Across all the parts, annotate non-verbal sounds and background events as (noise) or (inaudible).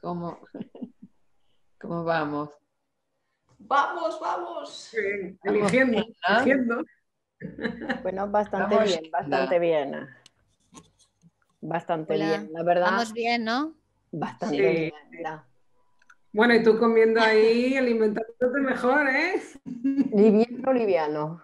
¿Cómo, (laughs) cómo vamos? Vamos, vamos. eligiendo, eligiendo. Bueno, bastante bien, bastante bien. Bastante bien, la verdad. Vamos bien, ¿no? Bastante bien. Bueno, y tú comiendo ahí, (laughs) alimentándote mejor, ¿eh? Liviano, liviano.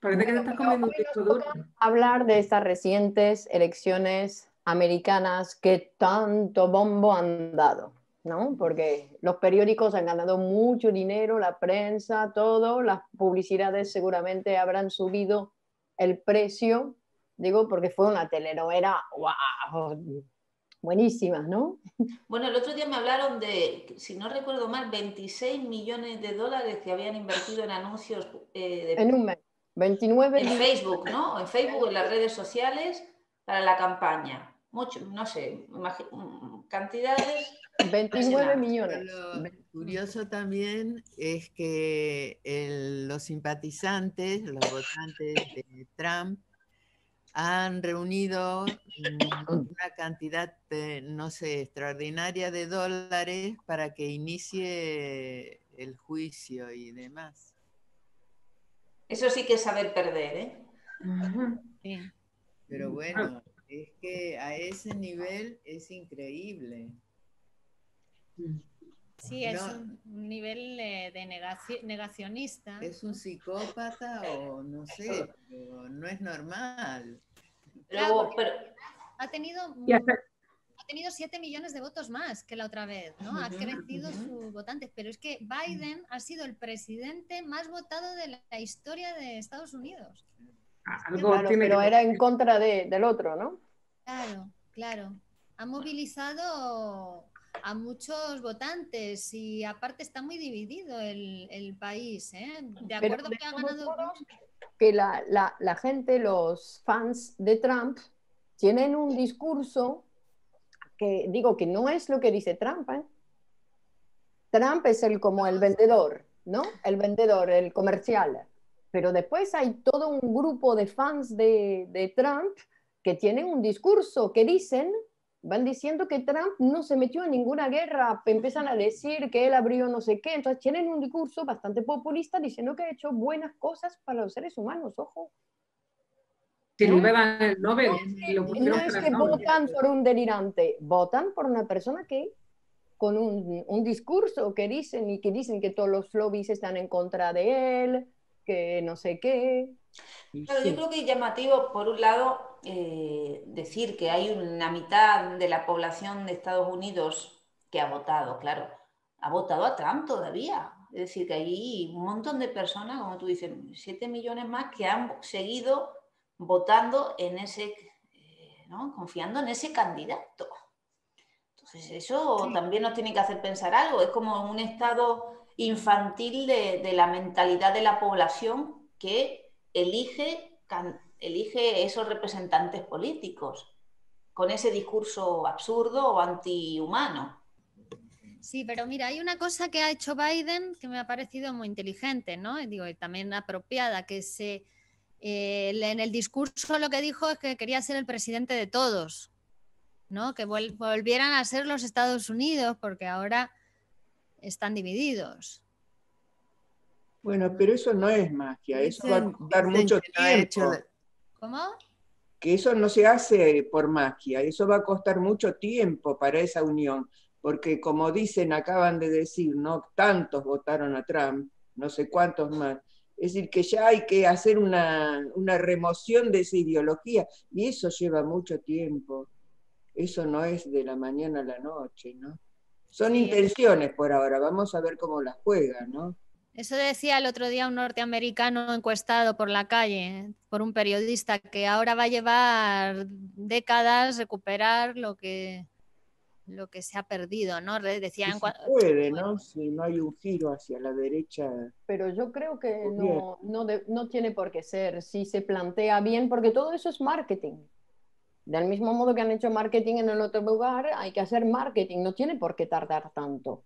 Parece que te estás comiendo un duro. Hablar de estas recientes elecciones americanas que tanto bombo han dado, ¿no? Porque los periódicos han ganado mucho dinero, la prensa, todo, las publicidades seguramente habrán subido el precio, digo, porque fue una telenovela, wow, buenísima, ¿no? Bueno, el otro día me hablaron de, si no recuerdo mal, 26 millones de dólares que habían invertido en anuncios. Eh, en un mes, 29 En Facebook, ¿no? En Facebook, en las redes sociales, para la campaña mucho, no sé, mm, cantidades. 29 millones. Lo curioso también es que los simpatizantes, los votantes de Trump, han reunido una cantidad, no sé, extraordinaria de dólares para que inicie el juicio y demás. Eso sí que es saber perder, ¿eh? Sí. Pero bueno, es que a ese nivel es increíble. Sí, es un nivel de negacionista. Es un psicópata o no sé, pero no es normal. pero... Ha tenido... Ha tenido 7 millones de votos más que la otra vez, ¿no? Ha crecido sus votantes, pero es que Biden ha sido el presidente más votado de la historia de Estados Unidos pero era en contra del otro, ¿no? Claro, claro. Ha movilizado a muchos votantes y aparte está muy dividido el, país. ¿eh? De acuerdo que ha ganado. Que la, la, gente, los fans de Trump, tienen un discurso que digo que no es lo que dice Trump. ¿eh? Trump es el como el vendedor, ¿no? El vendedor, el comercial. Pero después hay todo un grupo de fans de, Trump que tienen un discurso que dicen, van diciendo que Trump no se metió en ninguna guerra, empiezan a decir que él abrió no sé qué, entonces tienen un discurso bastante populista diciendo que ha hecho buenas cosas para los seres humanos, ojo. Si ¿No? el Nobel. No es que, votan por un delirante, votan por una persona que con un, un discurso que dicen y que dicen que todos los lobbies están en contra de él, que no sé qué. Claro, yo creo que es llamativo, por un lado, eh, decir que hay una mitad de la población de Estados Unidos que ha votado, claro, ha votado a Trump todavía. Es decir, que hay un montón de personas, como tú dices, 7 millones más que han seguido votando en ese, eh, ¿no? confiando en ese candidato. Entonces, eso también nos tiene que hacer pensar algo. Es como un estado infantil de, la mentalidad de la población que elige, elige esos representantes políticos con ese discurso absurdo o antihumano. Sí, pero mira, hay una cosa que ha hecho Biden que me ha parecido muy inteligente, ¿no? Digo, y también apropiada, que se, eh, en el discurso lo que dijo es que quería ser el presidente de todos, ¿no? Que volvieran a ser los Estados Unidos, porque ahora están divididos. Bueno, pero eso no es magia, eso va a costar mucho tiempo. ¿Cómo? Que eso no se hace por magia, eso va a costar mucho tiempo para esa unión, porque como dicen, acaban de decir, ¿no? Tantos votaron a Trump, no sé cuántos más. Es decir, que ya hay que hacer una, una remoción de esa ideología y eso lleva mucho tiempo. Eso no es de la mañana a la noche, ¿no? Son intenciones por ahora, vamos a ver cómo las juega, ¿no? Eso decía el otro día un norteamericano encuestado por la calle, por un periodista, que ahora va a llevar décadas recuperar lo que, lo que se ha perdido, ¿no? Decían si puede, ¿no? Si no hay un giro hacia la derecha. Pero yo creo que no, no, no tiene por qué ser, si se plantea bien, porque todo eso es marketing. Del mismo modo que han hecho marketing en el otro lugar, hay que hacer marketing, no tiene por qué tardar tanto.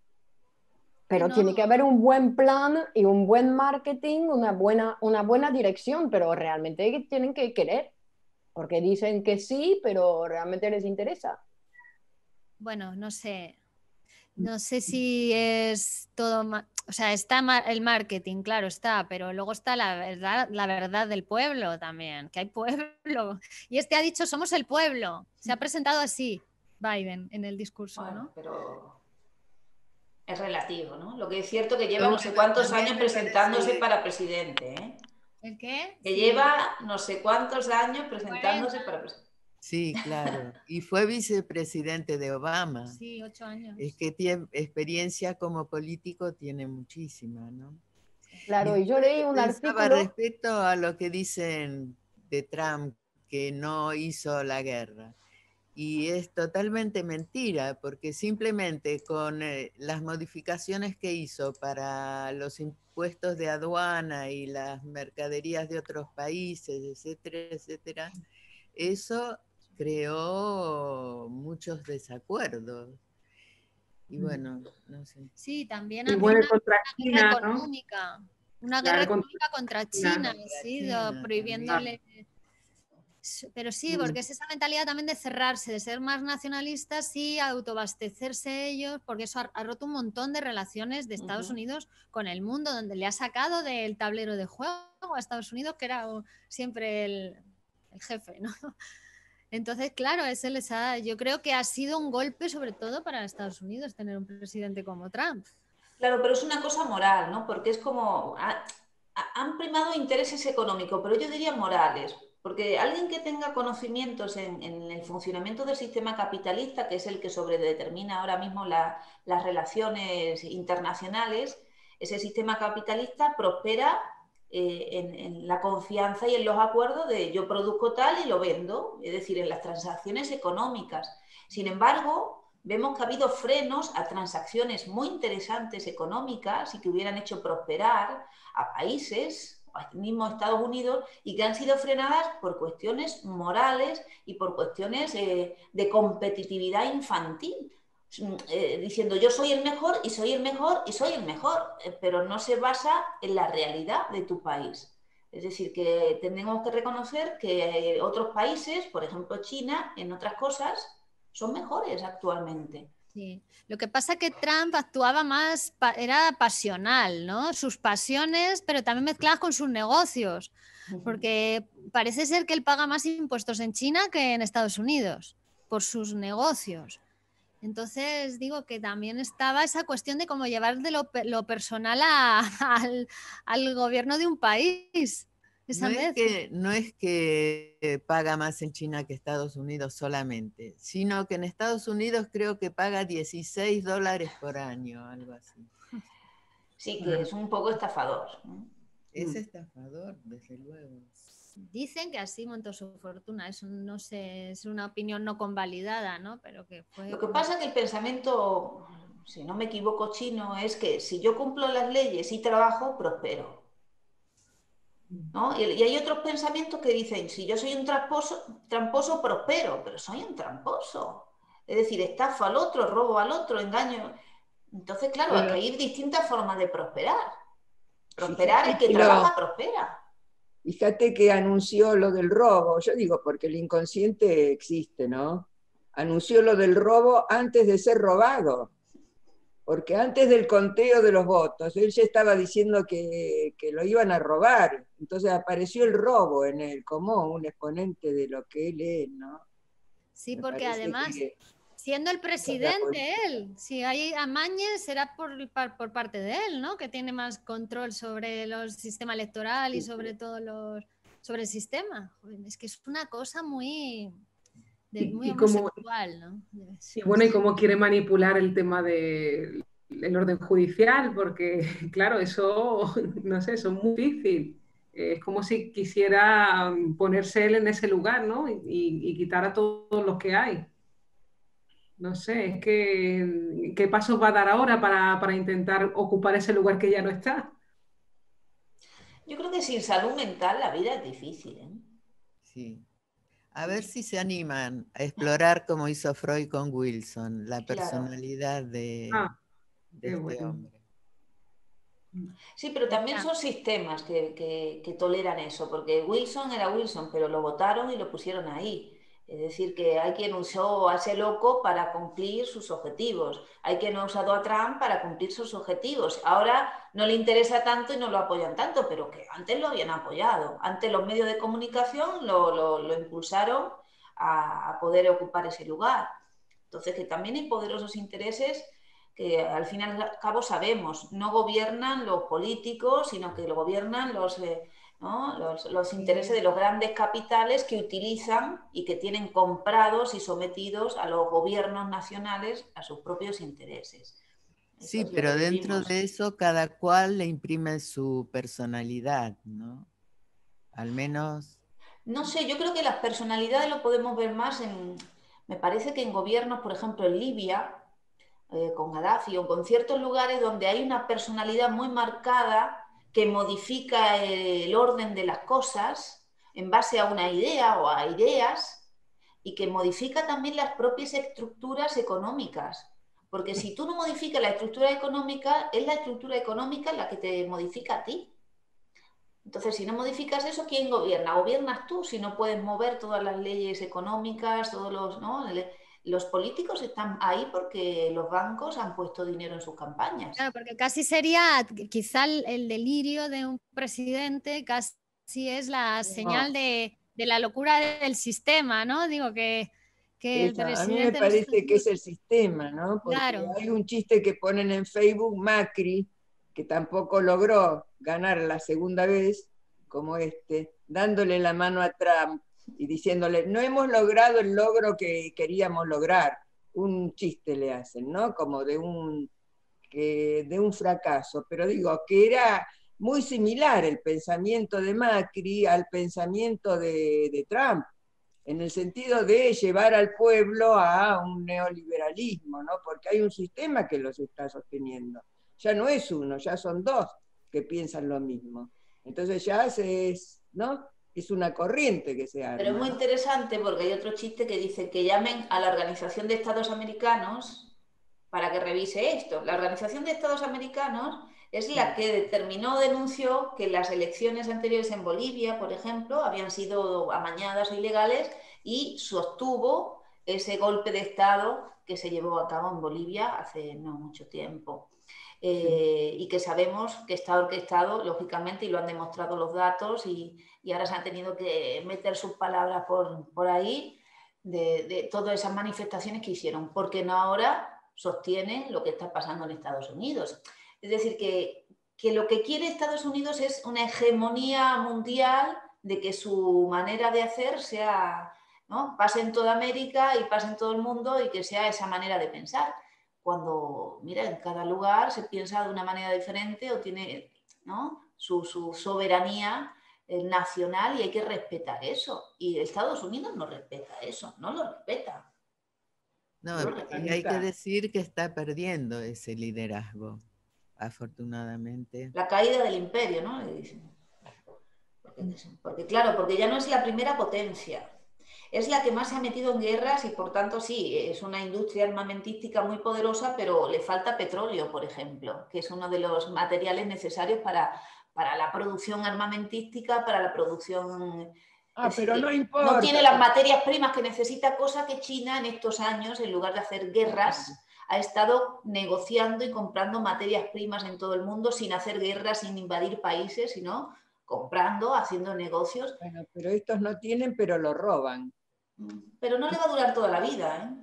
Pero tiene que haber un buen plan y un buen marketing, una buena, una buena dirección, pero realmente tienen que querer, porque dicen que sí, pero realmente les interesa. Bueno, no sé, no sé si es todo, o sea, está el marketing, claro está, pero luego está la verdad, la verdad del pueblo también, que hay pueblo. (laughs) Y este ha dicho, somos el pueblo. Se ha presentado así Biden en el discurso, ¿no? Pero es relativo, ¿no? Lo que es cierto que lleva no sé cuántos años presentándose para presidente, ¿eh? ¿El qué? Que lleva no sé cuántos años presentándose para presidente. Sí, claro. Y fue vicepresidente de Obama. Sí, ocho años. Es que tiene experiencia como político tiene muchísima, ¿no? Claro, y yo leí un artículo. Respecto a lo que dicen de Trump, que no hizo la guerra. Y es totalmente mentira, porque simplemente con eh, las modificaciones que hizo para los impuestos de aduana y las mercaderías de otros países, etcétera, etcétera, eso creó muchos desacuerdos. Y bueno, no sé. Sí, también había una, guerra económica, una guerra económica contra China, sí, prohibiéndole pero sí, porque es esa mentalidad también de cerrarse, de ser más nacionalistas y autoabastecerse ellos, porque eso ha, roto un montón de relaciones de Estados Unidos con el mundo, donde le ha sacado del tablero de juego a Estados Unidos, que era siempre el, jefe, ¿no? Entonces, claro, ese les ha, yo creo que ha sido un golpe sobre todo para Estados Unidos tener un presidente como Trump. Claro, pero es una cosa moral, ¿no? Porque es como, han primado intereses económicos, pero yo diría morales, porque alguien que tenga conocimientos en, el funcionamiento del sistema capitalista, que es el que sobredetermina ahora mismo las relaciones internacionales, ese sistema capitalista prospera eh, en, la confianza y en los acuerdos de yo produzco tal y lo vendo, es decir, en las transacciones económicas. Sin embargo, vemos que ha habido frenos a transacciones muy interesantes económicas y que hubieran hecho prosperar a países mismo Estados Unidos y que han sido frenadas por cuestiones morales y por cuestiones eh, de competitividad infantil. Eh, diciendo yo soy el mejor y soy el mejor y soy el mejor, eh, pero no se basa en la realidad de tu país. Es decir, que tenemos que reconocer que otros países, por ejemplo China, en otras cosas, son mejores actualmente. Sí. Lo que pasa es que Trump actuaba más, era pasional, ¿no? Sus pasiones, pero también mezcladas con sus negocios, porque parece ser que él paga más impuestos en China que en Estados Unidos por sus negocios. Entonces digo que también estaba esa cuestión de cómo llevar de lo, personal (laughs) al, al gobierno de un país. No es, que, no es que paga más en China que Estados Unidos solamente, sino que en Estados Unidos creo que paga 16 dólares por año, algo así. Sí, que es un poco estafador. Es mm. estafador, desde luego. Dicen que así montó su fortuna, eso no sé, es una opinión no convalidada, ¿no? Pero que fue... Lo que pasa es que el pensamiento, si no me equivoco, chino, es que si yo cumplo las leyes y trabajo, prospero. Y, hay otros pensamientos que dicen, si yo soy un tramposo, tramposo, prospero, pero soy un tramposo. Es decir, estafa al otro, robo al otro, engaño. Entonces, claro, hay que ir distintas formas de prosperar. Prosperar, el que trabaja, prospera. Fíjate que anunció lo del robo, yo digo porque el inconsciente existe, ¿no? Anunció lo del robo antes de ser robado porque antes del conteo de los votos, él ya estaba diciendo que, lo iban a robar, entonces apareció el robo en él como un exponente de lo que él es, ¿no? Sí, porque además, siendo el presidente él, si hay amañes será por, por, parte de él, ¿no? Que tiene más control sobre el sistema electoral y sobre todo los, sobre el sistema. Es que es una cosa muy, muy y, ¿no? bueno, y cómo quiere manipular el tema de el orden judicial, porque (laughs) claro, eso, (laughs) no sé, eso es muy difícil. Es como si quisiera ponerse él en ese lugar, ¿no? Y, y quitar a todos los que hay. No sé, es que ¿qué pasos va a dar ahora para, para intentar ocupar ese lugar que ya no está? Yo creo que sin salud mental la vida es difícil. ¿eh? Sí. A ver si se animan a explorar como hizo Freud con Wilson, la personalidad de, Ah, de este bueno. hombre. Sí, pero también son sistemas que, que- que toleran eso, porque Wilson era Wilson, pero lo votaron y lo pusieron ahí. Es decir, que hay quien usó a ese loco para cumplir sus objetivos, hay quien ha usado a Trump para cumplir sus objetivos. Ahora no le interesa tanto y no lo apoyan tanto, pero que antes lo habían apoyado. Antes los medios de comunicación lo, lo- impulsaron a, a poder ocupar ese lugar. Entonces, que también hay poderosos intereses que al fin y al cabo sabemos, no gobiernan los políticos, sino que lo gobiernan los, eh, ¿no? los, los intereses de los grandes capitales que utilizan y que tienen comprados y sometidos a los gobiernos nacionales a sus propios intereses. Eso Sí, pero dentro de eso cada cual le imprime su personalidad, ¿no? Al menos, No sé, yo creo que las personalidades lo podemos ver más en, me parece que en gobiernos, por ejemplo, en Libia, eh, con Gaddafi o con ciertos lugares donde hay una personalidad muy marcada que modifica el orden de las cosas en base a una idea o a ideas y que modifica también las propias estructuras económicas. Porque si tú no modificas la estructura económica, es la estructura económica la que te modifica a ti. Entonces, si no modificas eso, ¿quién gobierna? Gobiernas tú si no puedes mover todas las leyes económicas, todos los, ¿no? Los políticos están ahí porque los bancos han puesto dinero en sus campañas. Claro, porque casi sería, quizá el, el delirio de un presidente, casi es la señal de, de la locura del sistema, ¿no? Digo que, que el Eso, a mí me presidente... no parece que es el sistema, ¿no? Porque Claro. hay un chiste que ponen en Facebook, Macri, que tampoco logró ganar la segunda vez, como este, dándole la mano a Trump y diciéndole, no hemos logrado el logro que queríamos lograr. Un chiste le hacen, ¿no? Como de un, que, de un fracaso. Pero digo, que era muy similar el pensamiento de Macri al pensamiento de, de Trump en el sentido de llevar al pueblo a un neoliberalismo, ¿no? Porque hay un sistema que los está sosteniendo. Ya no es uno, ya son dos que piensan lo mismo. Entonces ya se es, ¿no? Es una corriente que se arma. Pero es muy interesante porque hay otro chiste que dice que llamen a la Organización de Estados Americanos para que revise esto. La Organización de Estados Americanos es la que determinó, denunció que las elecciones anteriores en Bolivia, por ejemplo, habían sido amañadas o ilegales y sostuvo ese golpe de Estado que se llevó a cabo en Bolivia hace no mucho tiempo. Eh, y que sabemos que está orquestado, lógicamente, y lo han demostrado los datos, y, y ahora se han tenido que meter sus palabras por, por ahí de, de todas esas manifestaciones que hicieron, porque no ahora sostienen lo que está pasando en Estados Unidos. Es decir, que, que lo que quiere Estados Unidos es una hegemonía mundial de que su manera de hacer sea, ¿no? pase en toda América y pase en todo el mundo y que sea esa manera de pensar. Cuando, mira, en cada lugar se piensa de una manera diferente o tiene ¿no? su, su soberanía eh, nacional y hay que respetar eso. Y Estados Unidos no respeta eso, no lo respeta. no, creo hay que decir que está perdiendo ese liderazgo, afortunadamente. La caída del imperio, ¿no? Le dicen. Porque, porque, claro, porque ya no es la primera potencia. Es la que más se ha metido en guerras y por tanto sí, es una industria armamentística muy poderosa, pero le falta petróleo, por ejemplo, que es uno de los materiales necesarios para, para la producción armamentística, para la producción... Ah, pero no importa. No tiene las materias primas que necesita, cosa que China en estos años, en lugar de hacer guerras, ha estado negociando y comprando materias primas en todo el mundo sin hacer guerras, sin invadir países, sino comprando, haciendo negocios. Bueno, pero estos no tienen, pero lo roban. Pero no le va a durar toda la vida. ¿eh?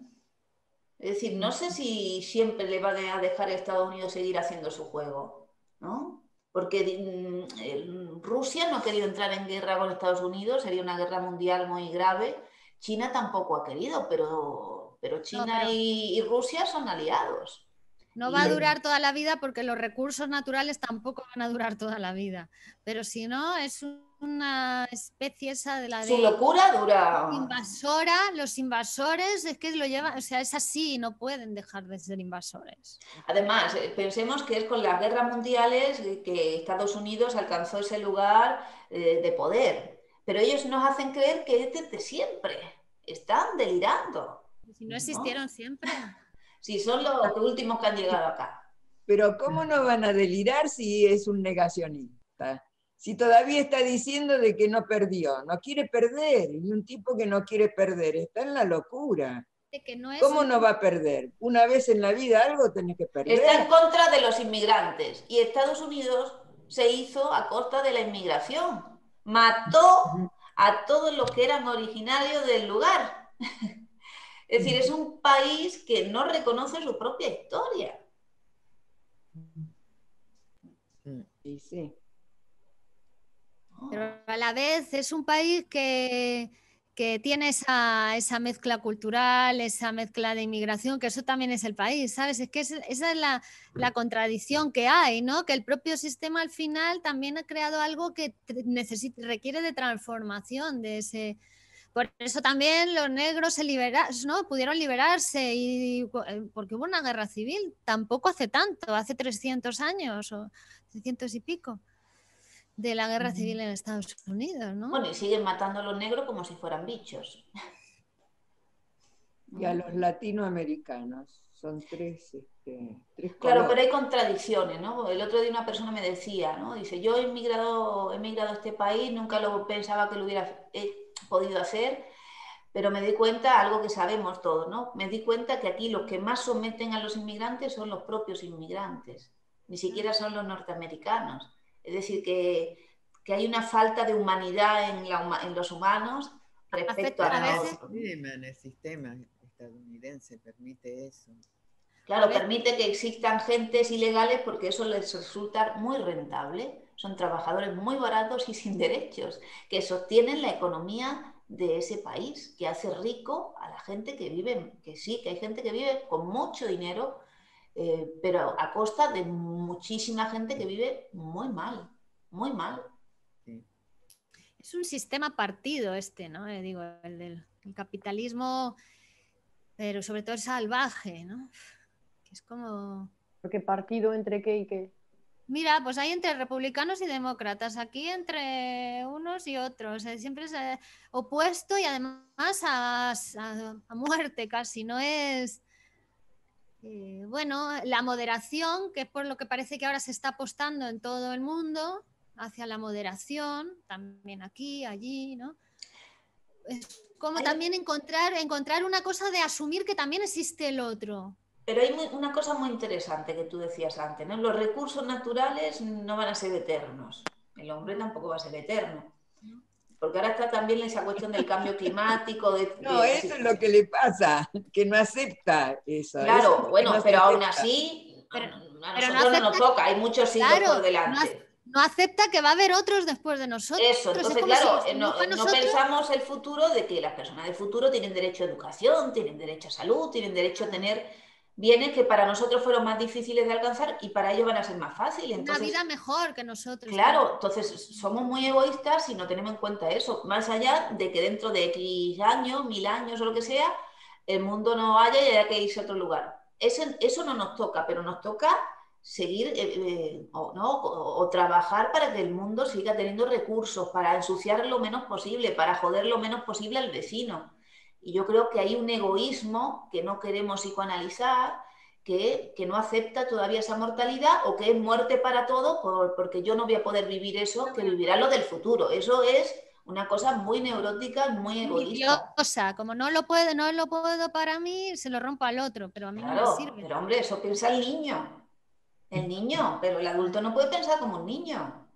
Es decir, no sé si siempre le va a dejar a Estados Unidos seguir haciendo su juego, ¿no? Porque mm, el- Rusia no ha querido entrar en guerra con Estados Unidos, sería una guerra mundial muy grave. China tampoco ha querido, pero, pero China pero- y, y Rusia son aliados. No va a durar toda la vida porque los recursos naturales tampoco van a durar toda la vida. Pero si no, es una especie esa de la de. Su locura dura. Invasora, los invasores es que lo llevan, o sea, es así, no pueden dejar de ser invasores. Además, eh, pensemos que es con las guerras mundiales que Estados Unidos alcanzó ese lugar eh, de poder. Pero ellos nos hacen creer que es desde siempre. Están delirando. Si no existieron siempre. Si son los últimos que han llegado acá. Pero ¿cómo no van a delirar si es un negacionista? Si todavía está diciendo de que no perdió, no quiere perder, y un tipo que no quiere perder, está en la locura. ¿Cómo no va a perder? Una vez en la vida algo tiene que perder. Está en contra de los inmigrantes y Estados Unidos se hizo a costa de la inmigración. Mató a todos los que eran originarios del lugar. (laughs) Es decir, es un país que no reconoce su propia historia. Sí, sí. Pero a la vez es un país que, tiene esa, mezcla cultural, esa mezcla de inmigración, que eso también es el país, ¿sabes? Es que esa es la, contradicción que hay, ¿no? Que el propio sistema al final también ha creado algo que requiere de transformación de ese, por eso también los negros se liberaron, ¿no? pudieron liberarse y, eh, porque hubo una guerra civil, tampoco hace tanto, hace 300 años o 300 y pico de la guerra civil en Estados Unidos, ¿no? Bueno, y siguen matando a los negros como si fueran bichos. (laughs) Y a los latinoamericanos, son tres, este, Claro, pero hay contradicciones, ¿no? El otro día una persona me decía, ¿no? Dice, yo he emigrado, he emigrado a este país, nunca lo pensaba que lo hubiera podido hacer, pero me di cuenta, algo que sabemos todos, ¿no? Me di cuenta que aquí los que más someten a los inmigrantes son los propios inmigrantes, ni siquiera son los norteamericanos. Es decir, que, hay una falta de humanidad en, en los humanos respecto a, los... El sistema estadounidense permite eso. Claro, permite que existan gentes ilegales porque eso les resulta muy rentable son trabajadores muy baratos y sin derechos, que sostienen la economía de ese país, que hace rico a la gente que vive, que sí, que hay gente que vive con mucho dinero, eh, pero a costa de muchísima gente que vive muy mal, muy mal. Es un sistema partido este, ¿no? Eh, digo, el del capitalismo, pero sobre todo el salvaje, ¿no? Que es como... ¿Qué partido entre qué y qué? Mira, pues hay entre republicanos y demócratas, aquí entre unos y otros, eh, siempre es eh, opuesto y además a, muerte casi, no es... Eh, bueno, la moderación, que es por lo que parece que ahora se está apostando en todo el mundo, hacia la moderación, también aquí, allí, ¿no? Es como también encontrar, encontrar una cosa de asumir que también existe el otro. Pero hay una cosa muy interesante que tú decías antes, ¿no? Los recursos naturales no van a ser eternos. El hombre tampoco va a ser eterno. Porque ahora está también esa cuestión del cambio climático. De, (laughs) no, eso es lo que le pasa, que no acepta eso. Claro, bueno, pero aún así, pero, a nosotros no, nos toca, hay muchos siglos por delante. No, acepta que va a haber otros después de nosotros. Eso, entonces, claro, no, pensamos el futuro de que las personas del futuro tienen derecho a educación, tienen derecho a salud, tienen derecho a tener bienes que para nosotros fueron más difíciles de alcanzar y para ellos van a ser más fáciles. Una vida mejor que nosotros. Claro, entonces somos muy egoístas si no tenemos en cuenta eso, más allá de que dentro de X años, mil años o lo que sea, el mundo no haya y haya que irse a otro lugar. Eso, eso no nos toca, pero nos toca seguir eh, eh, o, ¿no? o, trabajar para que el mundo siga teniendo recursos, para ensuciar lo menos posible, para joder lo menos posible al vecino. Y yo creo que hay un egoísmo que no queremos psicoanalizar, que, que no acepta todavía esa mortalidad o que es muerte para todo porque yo no voy a poder vivir eso, que vivirá lo del futuro. Eso es una cosa muy neurótica, muy egoísta. sea, como no lo puedo, no lo puedo para mí, se lo rompo al otro, pero a mí no me sirve. Pero hombre, eso piensa el niño. El niño, pero el adulto no puede pensar como un niño.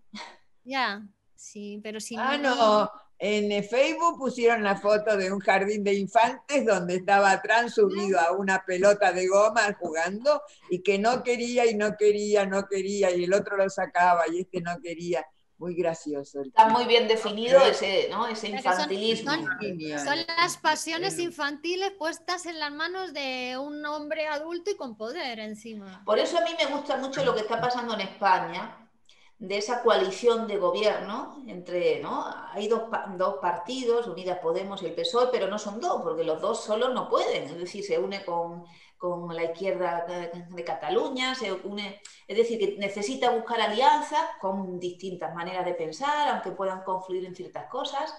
Ya, sí, pero si ah, no, en Facebook pusieron la foto de un jardín de infantes donde estaba atrás subido a una pelota de goma jugando y que no quería y no quería, no quería y el otro lo sacaba y este no quería. muy gracioso. Está muy bien definido ese, ¿no? ese infantilismo. Son, las pasiones infantiles puestas en las manos de un hombre adulto y con poder encima. Por eso a mí me gusta mucho lo que está pasando en España, de esa coalición de gobierno entre, ¿no? Hay dos, dos, partidos, Unidas Podemos y el PSOE, pero no son dos, porque los dos solos no pueden, es decir, se une con, con la izquierda de Cataluña, se une, es decir, que necesita buscar alianzas con distintas maneras de pensar, aunque puedan confluir en ciertas cosas,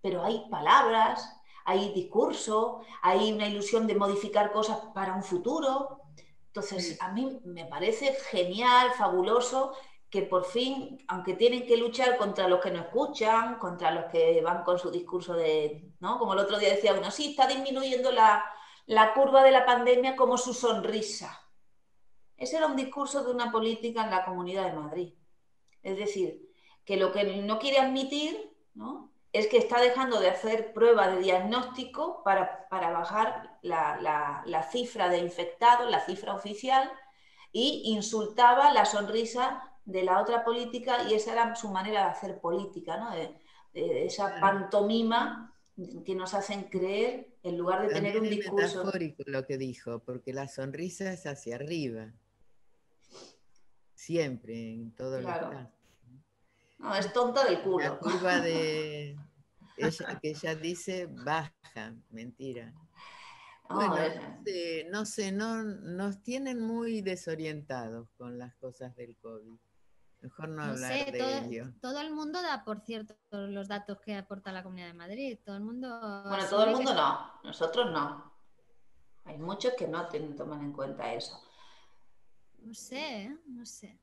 pero hay palabras, hay discurso, hay una ilusión de modificar cosas para un futuro. Entonces, a mí me parece genial, fabuloso que por fin, aunque tienen que luchar contra los que no escuchan, contra los que van con su discurso de, ¿no? Como el otro día decía uno, sí, está disminuyendo la, la curva de la pandemia como su sonrisa. Ese era un discurso de una política en la Comunidad de Madrid. Es decir, que lo que no quiere admitir ¿no? es que está dejando de hacer pruebas de diagnóstico para, bajar la, la, cifra de infectados, la cifra oficial, y insultaba la sonrisa de la otra política y esa era su manera de hacer política, ¿no? de, esa pantomima que nos hacen creer en lugar de tener un discurso. metafórico lo que dijo, porque la sonrisa es hacia arriba. Siempre, en todo claro. lo No, es tonta del culo. La curva de ella, que ella dice baja, mentira. (laughs) bueno, no sé, no, nos tienen muy desorientados con las cosas del COVID. Mejor no, hablar de todo, ello. Todo el mundo da, por cierto, los datos que aporta la Comunidad de Madrid. Todo el mundo. Bueno, todo el mundo no. Nosotros no. Hay muchos que no toman en cuenta eso. No sé, ¿eh? no sé.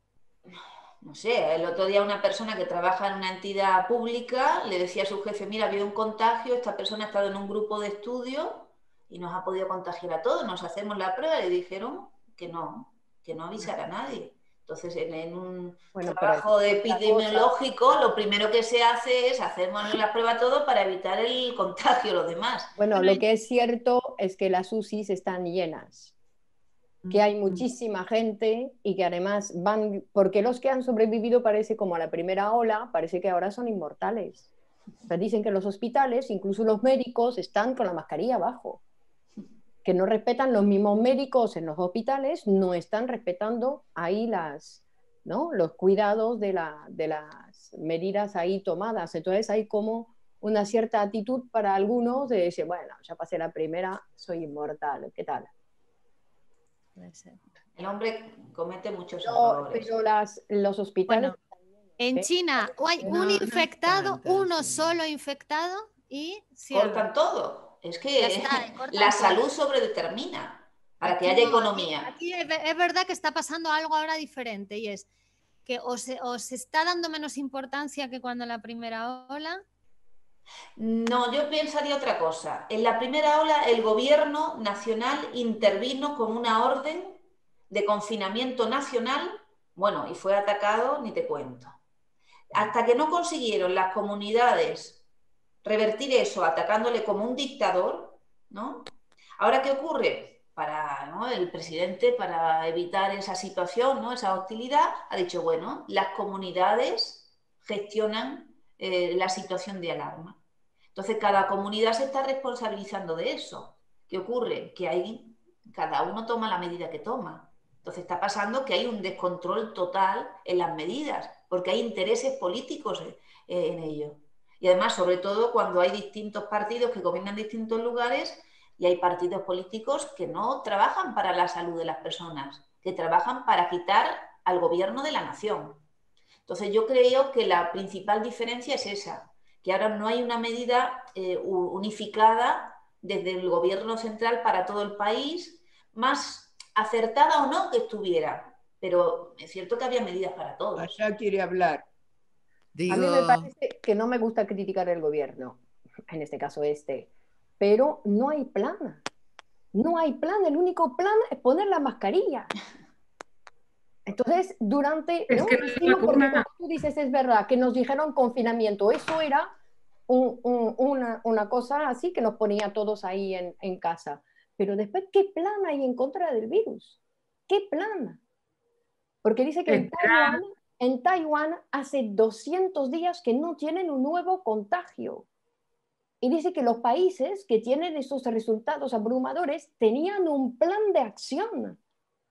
No sé, el otro día una persona que trabaja en una entidad pública le decía a su jefe, mira, ha habido un contagio, esta persona ha estado en un grupo de estudio y nos ha podido contagiar a todos, nos hacemos la prueba y le dijeron que no, que no avisara a nadie. Entonces, en, un trabajo epidemiológico, lo primero que se hace es hacemos la prueba todo para evitar el contagio a los demás. Bueno, lo que es cierto es que las UCIs están llenas, que hay muchísima gente y que además van, porque los que han sobrevivido parece como a la primera ola, parece que ahora son inmortales. O sea, dicen que los hospitales, incluso los médicos, están con la mascarilla abajo que no respetan los mismos médicos en los hospitales, no están respetando ahí las, ¿no? los cuidados de, la, de las medidas ahí tomadas. Entonces hay como una cierta actitud para algunos de decir, bueno, ya pasé la primera, soy inmortal, ¿qué tal? El hombre comete muchos errores. Pero las, los hospitales... en China hay un infectado, uno solo infectado y... Cortan todo. Es que la salud sobredetermina para que haya economía. Aquí es verdad que está pasando algo ahora diferente y es que os, está dando menos importancia que cuando la primera ola. No, yo pensaría otra cosa. En la primera ola el gobierno nacional intervino con una orden de confinamiento nacional, bueno, y fue atacado, ni te cuento. Hasta que no consiguieron las comunidades revertir eso atacándole como un dictador, ¿no? Ahora, ¿qué ocurre? Para el presidente, para evitar esa situación, ¿no? esa hostilidad, ha dicho, bueno, las comunidades gestionan eh, la situación de alarma. Entonces, cada comunidad se está responsabilizando de eso. ¿Qué ocurre? Que ahí cada uno toma la medida que toma. Entonces está pasando que hay un descontrol total en las medidas, porque hay intereses políticos eh, en ello. Y además, sobre todo cuando hay distintos partidos que gobiernan distintos lugares y hay partidos políticos que no trabajan para la salud de las personas, que trabajan para quitar al gobierno de la nación. Entonces yo creo que la principal diferencia es esa, que ahora no hay una medida eh, unificada desde el gobierno central para todo el país, más acertada o no que estuviera, pero es cierto que había medidas para todos. Allá quiere hablar. A mí me parece que no me gusta criticar el gobierno, en este caso este, pero no hay plan. No hay plan, el único plan es poner la mascarilla. Entonces, durante... Es que tú dices, es verdad, que nos dijeron confinamiento, eso era una, una, cosa así que nos ponía todos ahí en, en, casa. Pero después, ¿qué plan hay en contra del virus? ¿Qué plan? Porque dice que en Taiwán hace 200 días que no tienen un nuevo contagio. Y dice que los países que tienen esos resultados abrumadores tenían un plan de acción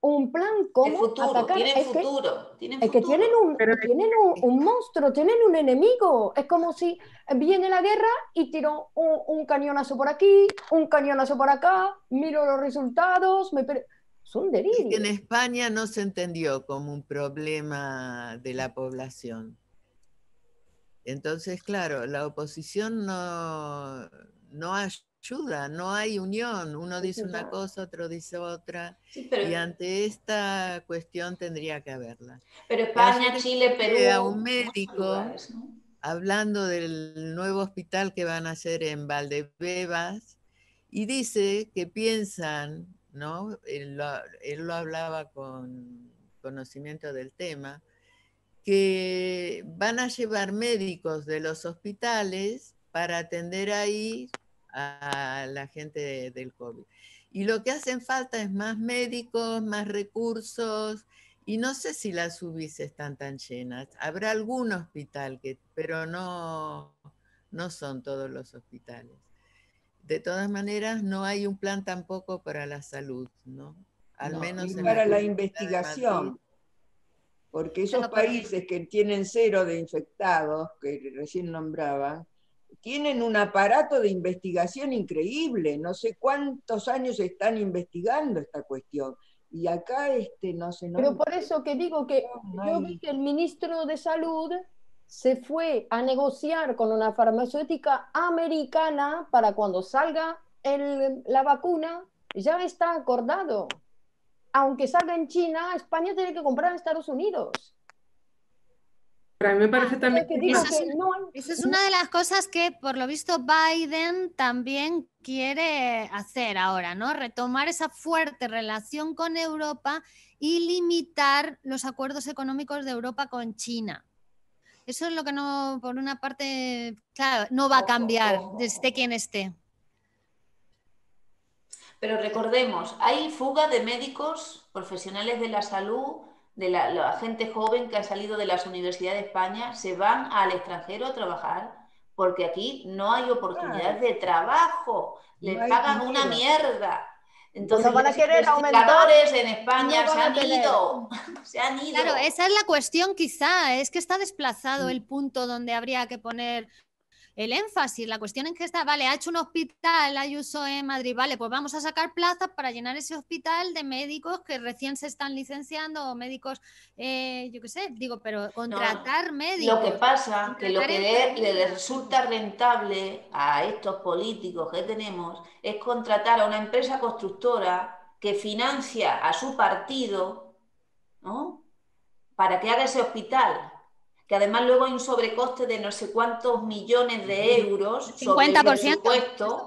un plan como atacar. Tienen es futuro, que, es que tienen, un, tienen un, monstruo, tienen un enemigo. Es como si viene la guerra y tiro un, cañonazo por aquí, un cañonazo por acá, miro los resultados, me... Son delirios. En España no se entendió como un problema de la población. Entonces, claro, la oposición no, no ayuda, no hay unión. Uno dice una cosa, otro dice otra. Y ante esta cuestión tendría que haberla. Pero España, Chile, Perú. A un médico, hablando del nuevo hospital que van a hacer en Valdebebas, y dice que piensan, ¿no? Él lo, hablaba con conocimiento del tema, que van a llevar médicos de los hospitales para atender ahí a la gente del COVID. Y lo que hacen falta es más médicos, más recursos, y no sé si las UBIs están tan llenas. Habrá algún hospital, que, pero no, no son todos los hospitales. De todas maneras, no hay un plan tampoco para la salud, ¿no? Al menos para la investigación. Porque esos países que tienen cero de infectados, que recién nombraba, tienen un aparato de investigación increíble, no sé cuántos años están investigando esta cuestión. Y acá este, no sé. Pero por eso que digo que yo vi que el ministro de Salud se fue a negociar con una farmacéutica americana para cuando salga la vacuna, ya está acordado. Aunque salga en China, España tiene que comprar en Estados Unidos a mí me parece también que... Esa es, una de las cosas que por lo visto Biden también quiere hacer ahora, ¿no? Retomar esa fuerte relación con Europa y limitar los acuerdos económicos de Europa con China. Eso es lo que no, por una parte, claro, no va a cambiar, desde quien esté. Pero recordemos, hay fuga de médicos profesionales de la salud de la, gente joven que ha salido de las universidades de España se van al extranjero a trabajar porque aquí no hay oportunidades de trabajo, les pagan una mierda. Entonces, no van a querer aumentar. en España se, han ido, (laughs) se han ido. Claro, esa es la cuestión quizá, es que está desplazado el punto donde habría que poner el énfasis, la cuestión en que está, vale, ha hecho un hospital Ayuso en Madrid, vale, pues vamos a sacar plazas para llenar ese hospital de médicos que recién se están licenciando o médicos, eh, yo qué sé, digo, pero contratar médicos. Lo que pasa, que lo que le, resulta rentable a estos políticos que tenemos es contratar a una empresa constructora que financia a su partido, ¿no? Para que haga ese hospital que además luego hay un sobrecoste de no sé cuántos millones de euros 50% sobre el presupuesto,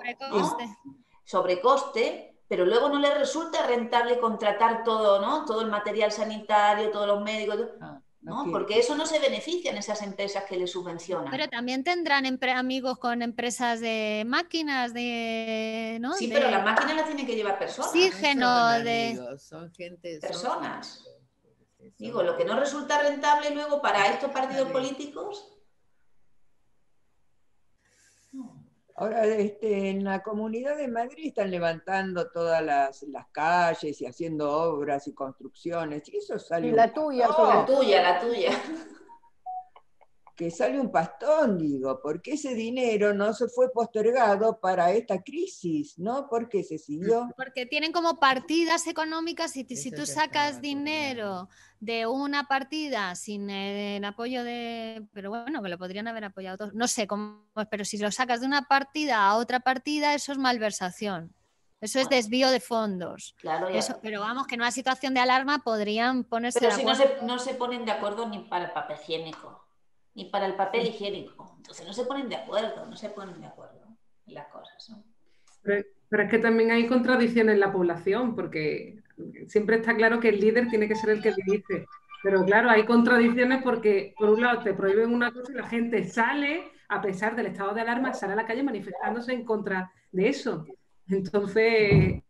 sobrecoste. pero luego no le resulta rentable contratar todo, ¿no? Todo el material sanitario, todos los médicos, ah, ¿no? Porque eso no se beneficia en esas empresas que le subvencionan. Pero también tendrán amigos con empresas de máquinas, de. ¿no? Sí, pero las máquinas las tienen que llevar personas. Oxígeno, de. son gente. Personas. Digo, lo que no resulta rentable luego para estos partidos políticos. Ahora, este, en la comunidad de Madrid están levantando todas las, calles y haciendo obras y construcciones. Y eso sale. la tuya, la tuya, la tuya que sale un pastón, digo, porque ese dinero no se fue postergado para esta crisis, ¿no? Porque se siguió. Porque tienen como partidas económicas y si tú sacas dinero de una partida sin el apoyo de, pero bueno, que lo podrían haber apoyado todos, no sé cómo, pero si lo sacas de una partida a otra partida, eso es malversación. Eso es desvío de fondos. Claro, Eso, pero vamos, que en una situación de alarma podrían ponerse. Pero si no se, no se ponen de acuerdo ni para el papel higiénico ni para el papel higiénico. Entonces no se ponen de acuerdo, no se ponen de acuerdo en las cosas. Pero, es que también hay contradicciones en la población, porque siempre está claro que el líder tiene que ser el que dirige. Pero claro, hay contradicciones porque por un lado te prohíben una cosa y la gente sale, a pesar del estado de alarma, sale a la calle manifestándose en contra de eso. Entonces,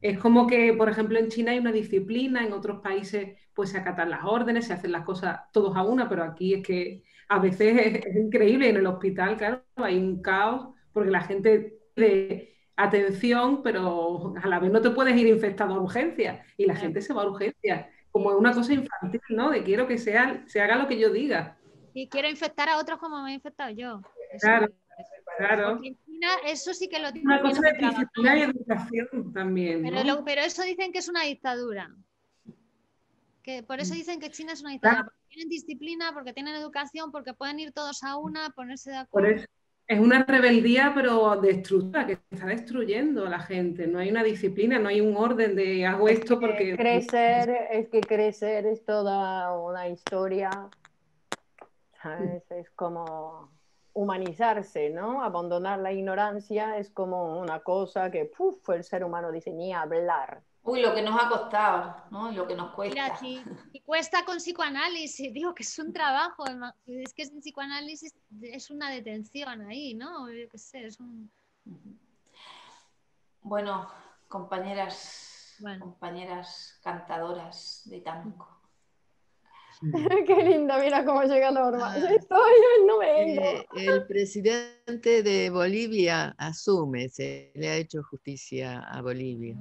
Es como que, por ejemplo, en China hay una disciplina, en otros países pues se acatan las órdenes, se hacen las cosas todos a una, pero aquí es que a veces es, increíble. En el hospital, claro, hay un caos porque la gente pide atención, pero a la vez no te puedes ir infectado a urgencias y la gente se va a urgencias. Como una cosa infantil, ¿no? De quiero que sea, se haga lo que yo diga. Y quiero infectar a otros como me he infectado yo. claro. Claro. en China eso sí que lo tiene. Una cosa de disciplina y educación también. Pero, eso dicen que es una dictadura. Que por eso dicen que China es una dictadura. Porque tienen disciplina, porque tienen educación, porque pueden ir todos a una, ponerse de acuerdo. es una rebeldía, pero destructiva, que está destruyendo a la gente. No hay una disciplina, no hay un orden de hago esto porque. Crecer, es que crecer es toda una historia. Es como humanizarse, ¿no? Abandonar la ignorancia es como una cosa que puf, el ser humano dice ni hablar. Uy, lo que nos ha costado, ¿no? Lo que nos cuesta. y cuesta con psicoanálisis, (laughs) digo que es un trabajo, es que en psicoanálisis es una detención ahí, ¿no? Yo qué sé, es un... Bueno, compañeras, compañeras cantadoras de tango. (laughs) Qué linda, mira cómo llega Norma. Ah, Estoy, no vengo. Eh, el presidente de Bolivia asume, se le ha hecho justicia a Bolivia.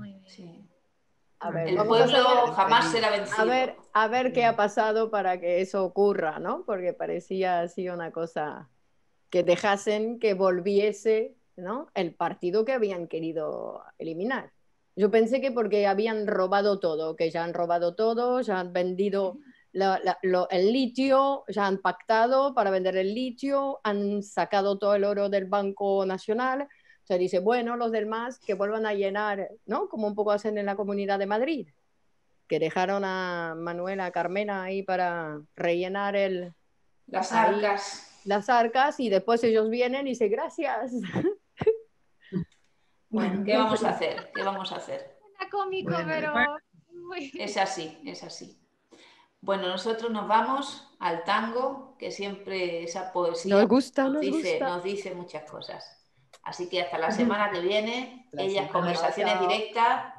A ver, el pueblo jamás será vencido. A ver, a ver qué ha pasado para que eso ocurra, ¿no? Porque parecía así una cosa que dejasen que volviese, ¿no? El partido que habían querido eliminar. Yo pensé que porque habían robado todo, que ya han robado todo, ya han vendido el litio, ya han pactado para vender el litio, han sacado todo el oro del Banco Nacional. Se dice, bueno, los del MAS que vuelvan a llenar, ¿no? Como un poco hacen en la Comunidad de Madrid, que dejaron a Manuela Carmena ahí para rellenar el... Las arcas. las arcas y después ellos vienen y dicen, gracias. (laughs) Bueno, ¿qué vamos a hacer? ¿Qué vamos a hacer? cómico, pero... Es así, es así. Bueno, nosotros nos vamos al tango, que siempre esa poesía nos, gusta, nos, dice, nos dice muchas cosas. Así que hasta la semana que viene, ellas conversaciones directas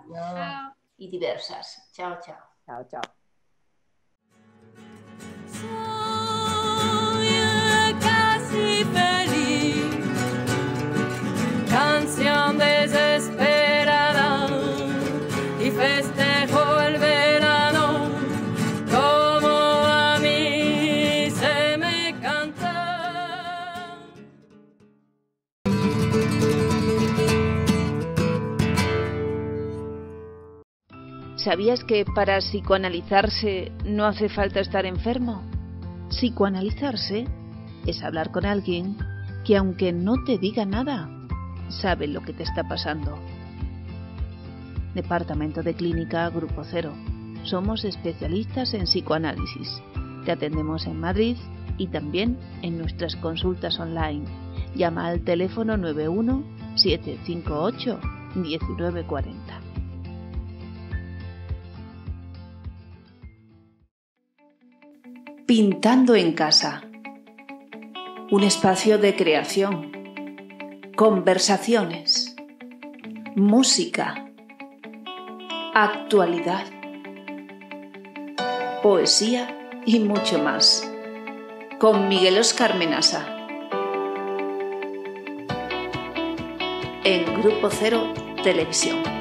y diversas. Chao, chao. Chao, chao. ¿Sabías que para psicoanalizarse no hace falta estar enfermo? Psicoanalizarse es hablar con alguien que aunque no te diga nada, sabe lo que te está pasando. Departamento de Clínica Grupo Cero. Somos especialistas en psicoanálisis. Te atendemos en Madrid y también en nuestras consultas online. Llama al teléfono 91 758 1940. Pintando en casa. Un espacio de creación, conversaciones, música, actualidad, poesía y mucho más. Con Miguel Oscar Menasa. En Grupo Cero Televisión.